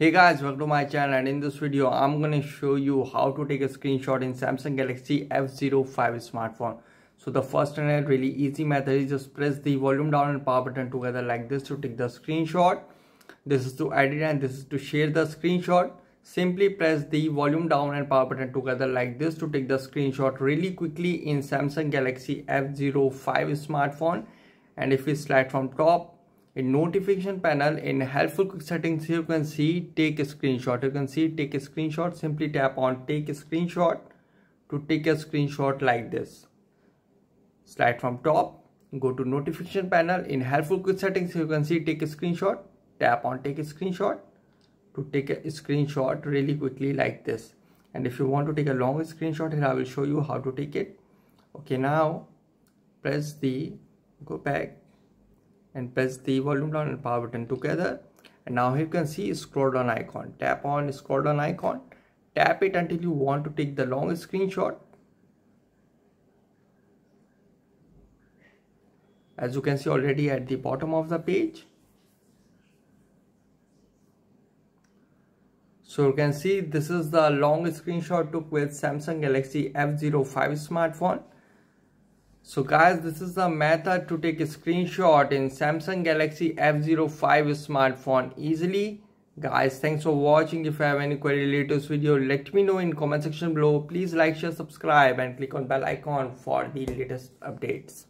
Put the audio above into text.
Hey guys, welcome to my channel and in this video I'm going to show you how to take a screenshot in Samsung Galaxy F05 smartphone. So the first and really easy method is just press the volume down and power button together like this to take the screenshot. This is to edit and this is to share the screenshot. Simply press the volume down and power button together like this to take the screenshot really quickly in Samsung Galaxy F05 smartphone. And if we slide from top in notification panel in helpful quick settings you can see take a screenshot. You can see take a screenshot. Simply tap on take a screenshot to take a screenshot like this. Slide from top. Go to notification panel. In helpful quick settings you can see take a screenshot. Tap on take a screenshot to take a screenshot really quickly like this. And if you want to take a long screenshot here i will show you how to take it. Okay now press the go back and press the volume down and power button together. And now here you can see scroll down icon. Tap on scroll down icon. Tap it until you want to take the long screenshot. As you can see already at the bottom of the page. So you can see this is the long screenshot took with Samsung Galaxy F05 smartphone so guys, this is the method to take a screenshot in Samsung Galaxy F05 smartphone easily. Guys, thanks for watching. If you have any query related to this video, let me know in comment section below. Please like, share, subscribe and click on bell icon for the latest updates.